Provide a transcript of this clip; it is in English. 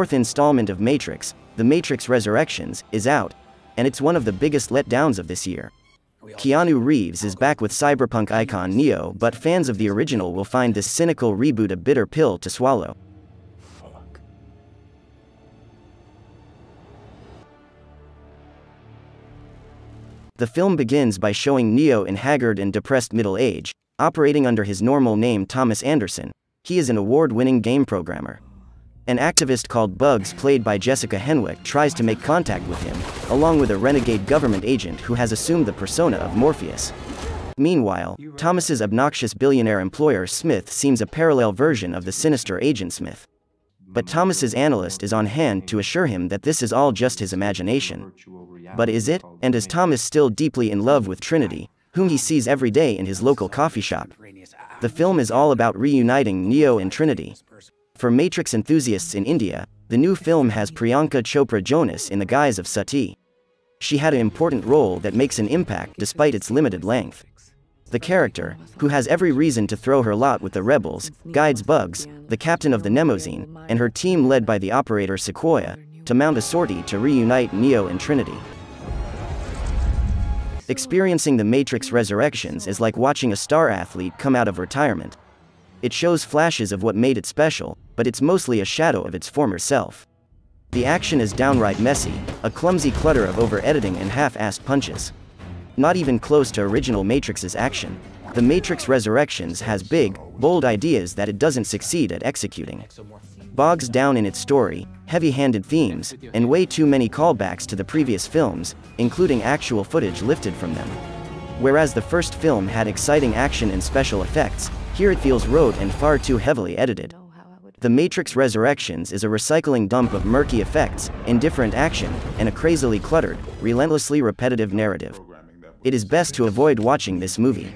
fourth installment of Matrix, The Matrix Resurrections, is out, and it's one of the biggest letdowns of this year. Keanu Reeves is back with cyberpunk icon Neo, but fans of the original will find this cynical reboot a bitter pill to swallow. The film begins by showing Neo in haggard and depressed middle age, operating under his normal name Thomas Anderson. He is an award winning game programmer. An activist called Bugs, played by Jessica Henwick, tries to make contact with him, along with a renegade government agent who has assumed the persona of Morpheus. Meanwhile, Thomas's obnoxious billionaire employer Smith seems a parallel version of the sinister Agent Smith. But Thomas's analyst is on hand to assure him that this is all just his imagination. But is it? And is Thomas still deeply in love with Trinity, whom he sees every day in his local coffee shop? The film is all about reuniting Neo and Trinity. For Matrix enthusiasts in India, the new film has Priyanka Chopra Jonas in the guise of Sati. She had an important role that makes an impact despite its limited length. The character, who has every reason to throw her lot with the rebels, guides Bugs, the captain of the Mnemosyne, and her team led by the operator Sequoia, to mount a sortie to reunite Neo and Trinity. Experiencing the Matrix Resurrections is like watching a star athlete come out of retirement. It shows flashes of what made it special, but it's mostly a shadow of its former self. The action is downright messy, a clumsy clutter of over editing and half assed punches. Not even close to original Matrix's action. The Matrix Resurrections has big, bold ideas that it doesn't succeed at executing. Bogs down in its story, heavy handed themes, and way too many callbacks to the previous films, including actual footage lifted from them. Whereas the first film had exciting action and special effects, here it feels rote and far too heavily edited. The Matrix Resurrections is a recycling dump of murky effects, indifferent action, and a crazily cluttered, relentlessly repetitive narrative. It is best to avoid watching this movie.